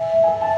you